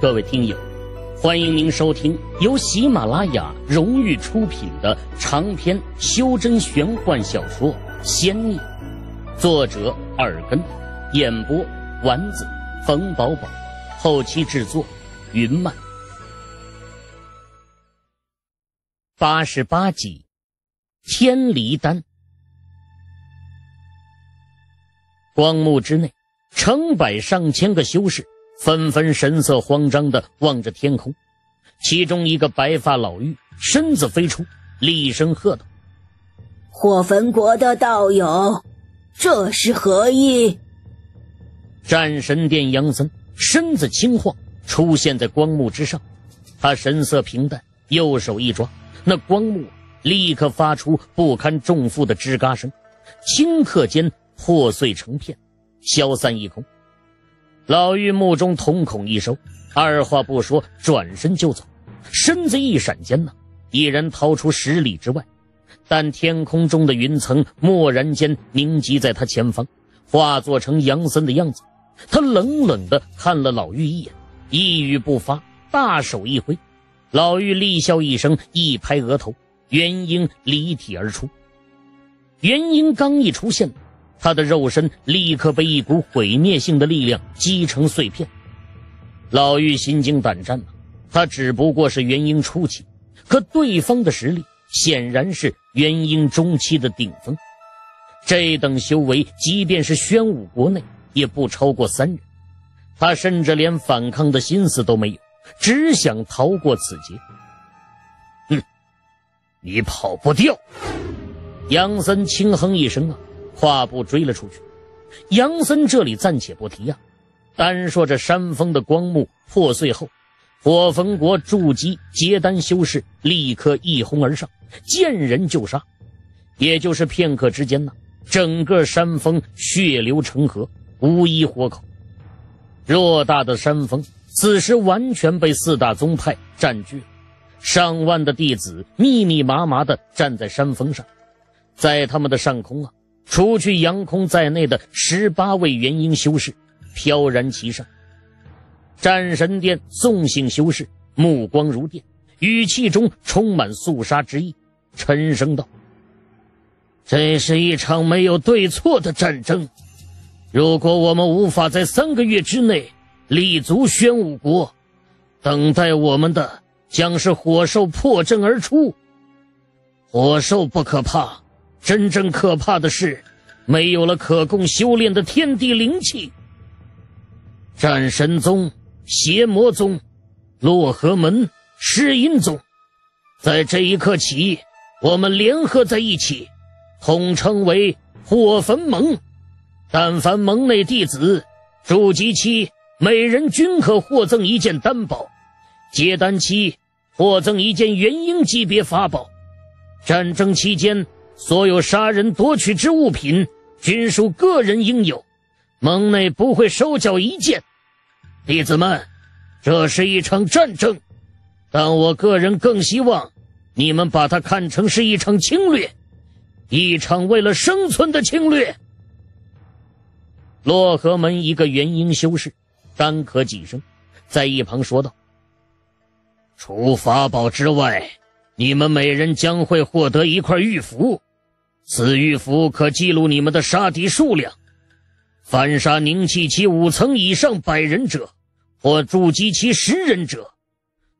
各位听友，欢迎您收听由喜马拉雅荣誉出品的长篇修真玄幻小说《仙逆》，作者耳根，演播丸子、冯宝宝，后期制作云漫。八十八集，天离丹。光幕之内，成百上千个修士。纷纷神色慌张地望着天空，其中一个白发老妪身子飞出，厉声喝道：“火焚国的道友，这是何意？”战神殿杨森身子轻晃，出现在光幕之上，他神色平淡，右手一抓，那光幕立刻发出不堪重负的吱嘎声，顷刻间破碎成片，消散一空。老妪目中瞳孔一收，二话不说，转身就走，身子一闪间呢，已然逃出十里之外。但天空中的云层蓦然间凝集在他前方，化作成杨森的样子。他冷冷地看了老妪一眼，一语不发，大手一挥，老妪厉笑一声，一拍额头，元婴离体而出。元婴刚一出现。他的肉身立刻被一股毁灭性的力量击成碎片，老妪心惊胆战他只不过是元婴初期，可对方的实力显然是元婴中期的顶峰。这等修为，即便是宣武国内也不超过三人。他甚至连反抗的心思都没有，只想逃过此劫。哼，你跑不掉！杨森轻哼一声啊。跨步追了出去，杨森这里暂且不提呀。单说这山峰的光幕破碎后，火焚国筑基结丹修士立刻一哄而上，见人就杀。也就是片刻之间呢，整个山峰血流成河，无一活口。偌大的山峰此时完全被四大宗派占据了，上万的弟子密密麻麻地站在山峰上，在他们的上空啊。除去杨空在内的十八位元婴修士飘然其上。战神殿宋姓修士目光如电，语气中充满肃杀之意，沉声道：“这是一场没有对错的战争。如果我们无法在三个月之内立足宣武国，等待我们的将是火兽破阵而出。火兽不可怕。”真正可怕的是，没有了可供修炼的天地灵气。战神宗、邪魔宗、洛河门、噬阴宗，在这一刻起，我们联合在一起，统称为火焚盟。但凡盟内弟子筑基期，每人均可获赠一件丹宝；结丹期，获赠一件元婴级别法宝。战争期间。所有杀人夺取之物品均属个人应有，盟内不会收缴一件。弟子们，这是一场战争，但我个人更希望你们把它看成是一场侵略，一场为了生存的侵略。洛河门一个元婴修士干咳几声，在一旁说道：“除法宝之外，你们每人将会获得一块玉符。”此玉符可记录你们的杀敌数量，反杀凝气期五层以上百人者，或筑基期十人者，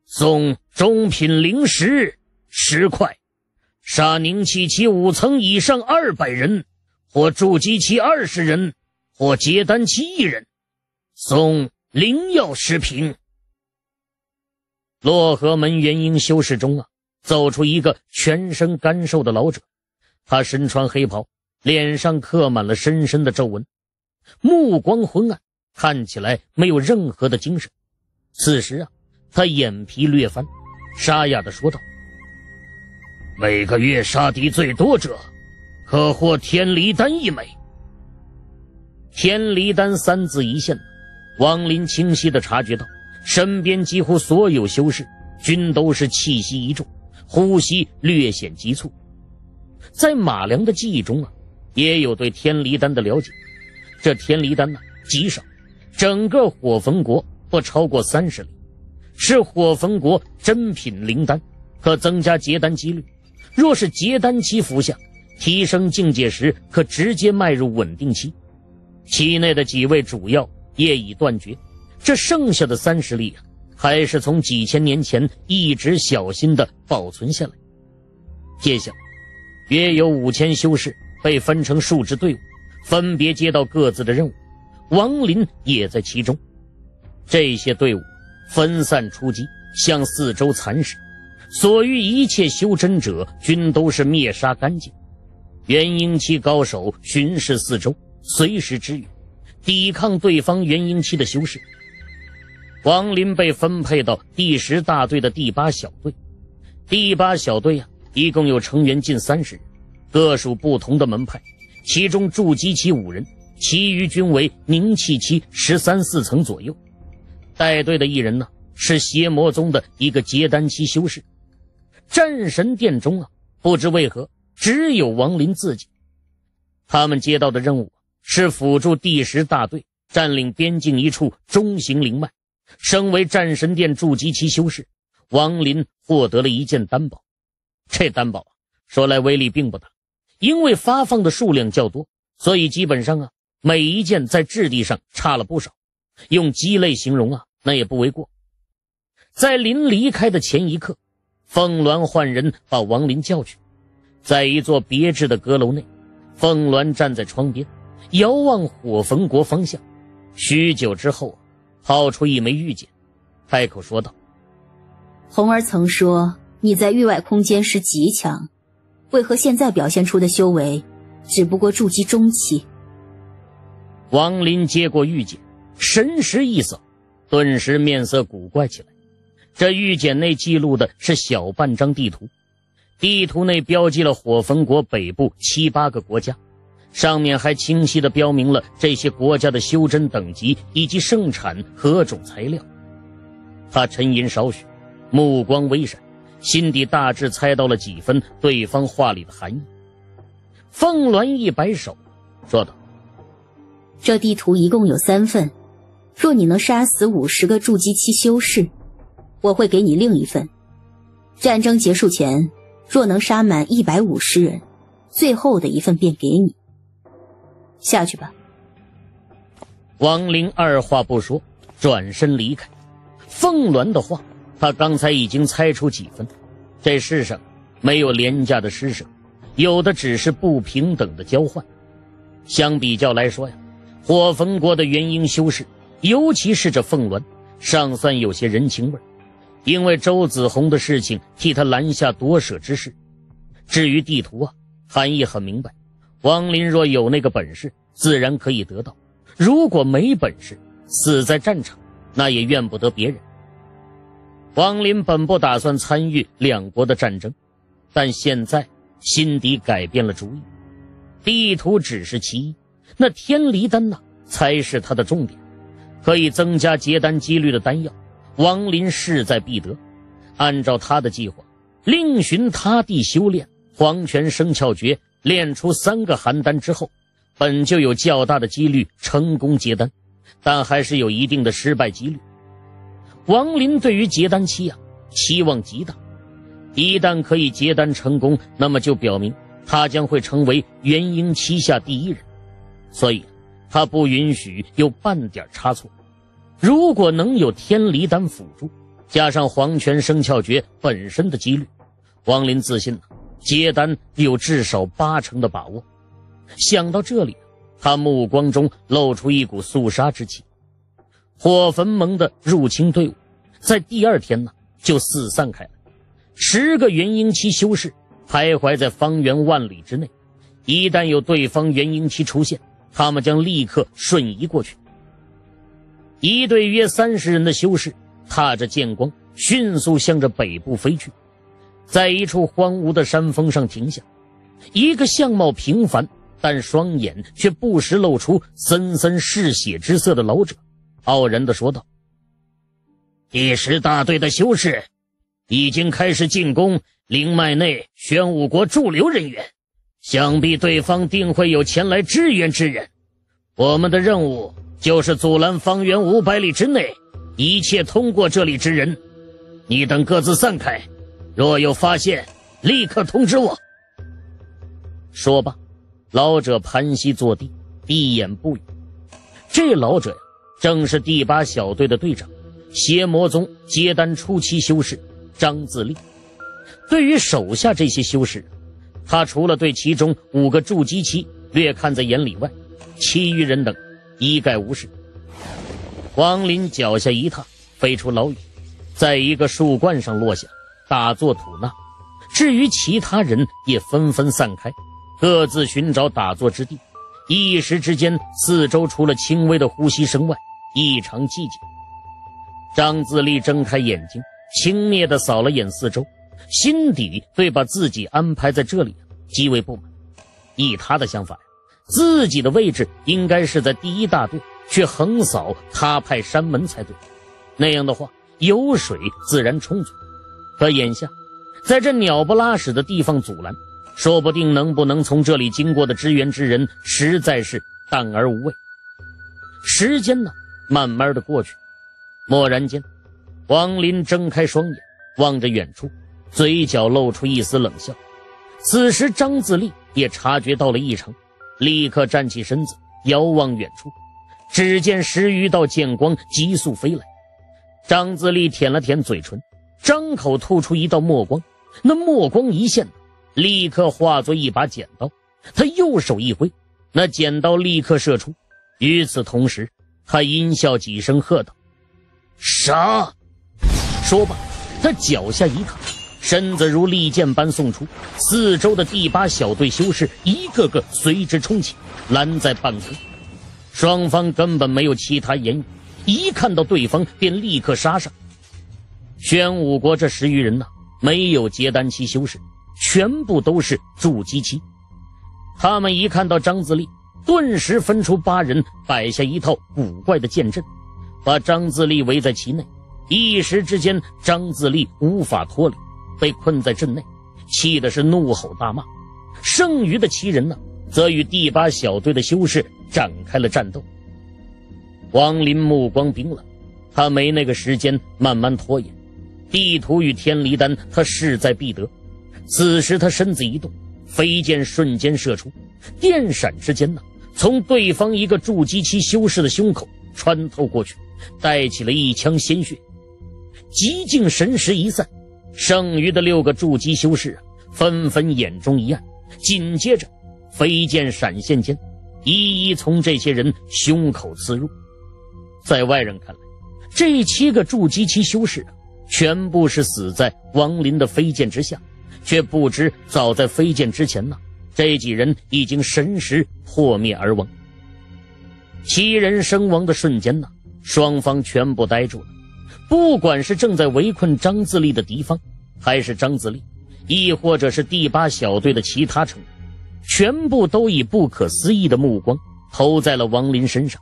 送中品灵石十块；杀凝气期五层以上二百人，或筑基期二十人，或结丹期一人，送灵药十瓶。洛河门元婴修士中啊，走出一个全身干瘦的老者。他身穿黑袍，脸上刻满了深深的皱纹，目光昏暗，看起来没有任何的精神。此时啊，他眼皮略翻，沙哑的说道：“每个月杀敌最多者，可获天离丹一枚。”天离丹三字一现，王林清晰的察觉到，身边几乎所有修士均都是气息一重，呼吸略显急促。在马良的记忆中啊，也有对天离丹的了解。这天离丹呢极少，整个火焚国不超过三十里，是火焚国珍品灵丹，可增加结丹几率。若是结丹期服下，提升境界时可直接迈入稳定期。期内的几位主药业已断绝，这剩下的三十粒啊，还是从几千年前一直小心的保存下来。接下来，约有五千修士被分成数支队伍，分别接到各自的任务。王林也在其中。这些队伍分散出击，向四周蚕食，所遇一切修真者均都是灭杀干净。元婴期高手巡视四周，随时支援，抵抗对方元婴期的修士。王林被分配到第十大队的第八小队。第八小队啊，一共有成员近三十人，各属不同的门派，其中筑基期五人。其余均为凝气期十三四层左右，带队的一人呢是邪魔宗的一个结丹期修士。战神殿中啊，不知为何只有王林自己。他们接到的任务是辅助第十大队占领边境一处中型灵脉。身为战神殿筑基期修士，王林获得了一件丹宝。这丹宝啊，说来威力并不大，因为发放的数量较多，所以基本上啊。每一件在质地上差了不少，用鸡肋形容啊，那也不为过。在临离开的前一刻，凤鸾唤人把王林叫去，在一座别致的阁楼内，凤鸾站在窗边，遥望火焚国方向。许久之后，抛出一枚玉简，开口说道：“红儿曾说你在域外空间是极强，为何现在表现出的修为只不过筑基中期？”王林接过玉简，神识一扫，顿时面色古怪起来。这玉简内记录的是小半张地图，地图内标记了火焚国北部七八个国家，上面还清晰地标明了这些国家的修真等级以及盛产何种材料。他沉吟少许，目光微闪，心底大致猜到了几分对方话里的含义。凤鸾一摆手，说道。这地图一共有三份，若你能杀死五十个筑基期修士，我会给你另一份。战争结束前，若能杀满一百五十人，最后的一份便给你。下去吧。王林二话不说，转身离开。凤鸾的话，他刚才已经猜出几分。这世上没有廉价的施舍，有的只是不平等的交换。相比较来说呀。火焚国的元婴修士，尤其是这凤鸾，尚算有些人情味因为周子红的事情替他拦下夺舍之事。至于地图啊，含义很明白，王林若有那个本事，自然可以得到；如果没本事，死在战场，那也怨不得别人。王林本不打算参与两国的战争，但现在心底改变了主意。地图只是其一。那天离丹呐，才是他的重点，可以增加结丹几率的丹药，王林势在必得。按照他的计划，另寻他地修炼黄泉生窍诀，练出三个寒丹之后，本就有较大的几率成功结丹，但还是有一定的失败几率。王林对于结丹期啊期望极大，一旦可以结丹成功，那么就表明他将会成为元婴期下第一人。所以，他不允许有半点差错。如果能有天离丹辅助，加上黄泉生窍诀本身的几率，王林自信了，接丹有至少八成的把握。想到这里，他目光中露出一股肃杀之气。火焚盟的入侵队伍，在第二天呢就四散开了，十个元婴期修士徘徊在方圆万里之内，一旦有对方元婴期出现。他们将立刻瞬移过去。一队约三十人的修士踏着剑光，迅速向着北部飞去，在一处荒芜的山峰上停下。一个相貌平凡但双眼却不时露出森森嗜血之色的老者，傲然地说道：“第十大队的修士已经开始进攻灵脉内玄武国驻留人员。”想必对方定会有前来支援之人，我们的任务就是阻拦方圆五百里之内一切通过这里之人你等各自散开，若有发现，立刻通知我。说罢，老者盘膝坐地，闭眼不语。这老者，正是第八小队的队长，邪魔宗结丹初期修士张自立。对于手下这些修士，他除了对其中五个筑基期略看在眼里外，其余人等一概无视。王林脚下一踏，飞出老远，在一个树冠上落下，打坐吐纳。至于其他人，也纷纷散开，各自寻找打坐之地。一时之间，四周除了轻微的呼吸声外，异常寂静。张自立睁开眼睛，轻蔑地扫了眼四周。心底对把自己安排在这里极为不满。以他的想法自己的位置应该是在第一大队，去横扫他派山门才对。那样的话，油水自然充足。可眼下，在这鸟不拉屎的地方阻拦，说不定能不能从这里经过的支援之人，实在是淡而无味。时间呢，慢慢的过去。蓦然间，王林睁开双眼，望着远处。嘴角露出一丝冷笑。此时，张自立也察觉到了异常，立刻站起身子，遥望远处，只见十余道剑光急速飞来。张自立舔了舔嘴唇，张口吐出一道墨光。那墨光一现，立刻化作一把剪刀。他右手一挥，那剪刀立刻射出。与此同时，他阴笑几声，喝道：“杀！”说罢，他脚下一踏。身子如利剑般送出，四周的第八小队修士一个个随之冲起，拦在半空。双方根本没有其他言语，一看到对方便立刻杀上。宣武国这十余人呢，没有结丹期修士，全部都是筑基期。他们一看到张自立，顿时分出八人，摆下一套古怪的剑阵，把张自立围在其内。一时之间，张自立无法脱离。被困在阵内，气的是怒吼大骂。剩余的七人呢，则与第八小队的修士展开了战斗。王林目光冰冷，他没那个时间慢慢拖延。地图与天离丹，他势在必得。此时他身子一动，飞剑瞬间射出，电闪之间呢，从对方一个筑基期修士的胸口穿透过去，带起了一腔鲜血。极境神识一散。剩余的六个筑基修士啊纷纷眼中一暗，紧接着，飞剑闪现间，一一从这些人胸口刺入。在外人看来，这七个筑基期修士啊全部是死在王林的飞剑之下，却不知早在飞剑之前呢，这几人已经神识破灭而亡。七人身亡的瞬间呢，双方全部呆住了。不管是正在围困张自立的敌方，还是张自立，亦或者是第八小队的其他成员，全部都以不可思议的目光投在了王林身上。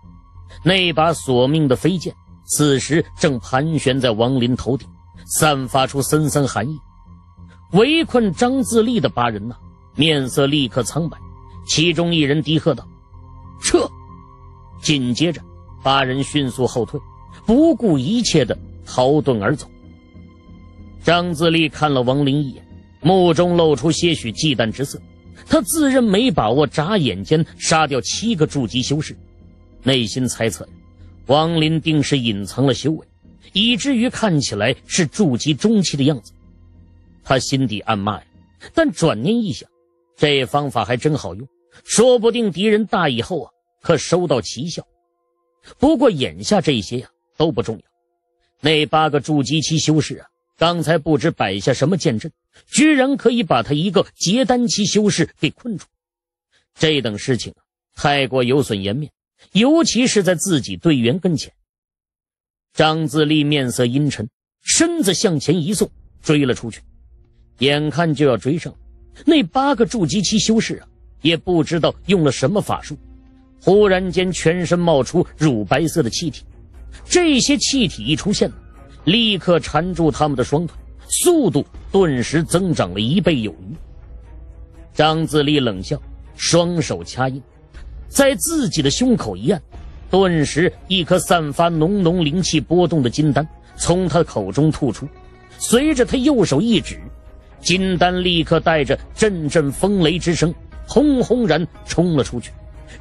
那把索命的飞剑，此时正盘旋在王林头顶，散发出森森寒意。围困张自立的八人呐，面色立刻苍白，其中一人低喝道：“撤！”紧接着，八人迅速后退，不顾一切的。逃遁而走。张自立看了王林一眼，目中露出些许忌惮之色。他自认没把握眨眼间杀掉七个筑基修士，内心猜测，王林定是隐藏了修为，以至于看起来是筑基中期的样子。他心底暗骂呀，但转念一想，这方法还真好用，说不定敌人大以后啊，可收到奇效。不过眼下这些呀都不重要。那八个筑基期修士啊，刚才不知摆下什么剑阵，居然可以把他一个结丹期修士给困住。这等事情啊，太过有损颜面，尤其是在自己队员跟前。张自立面色阴沉，身子向前一送，追了出去。眼看就要追上，那八个筑基期修士啊，也不知道用了什么法术，忽然间全身冒出乳白色的气体。这些气体一出现，立刻缠住他们的双腿，速度顿时增长了一倍有余。张自立冷笑，双手掐印，在自己的胸口一按，顿时一颗散发浓浓灵气波动的金丹从他口中吐出，随着他右手一指，金丹立刻带着阵阵风雷之声，轰轰然冲了出去，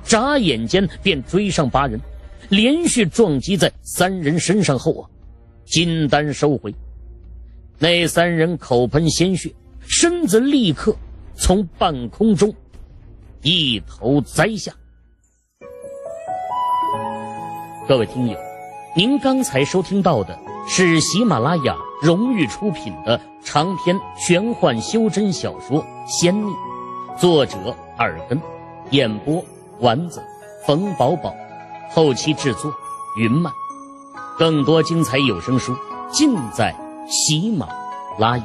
眨眼间便追上八人，连续撞击在三人身上后啊，金丹收回，那三人口喷鲜血，身子立刻从半空中一头栽下。各位听友，您刚才收听到的是喜马拉雅荣誉出品的长篇玄幻修真小说《仙逆》，作者耳根，演播丸子，冯宝宝，后期制作云漫。更多精彩有声书尽在喜马拉雅。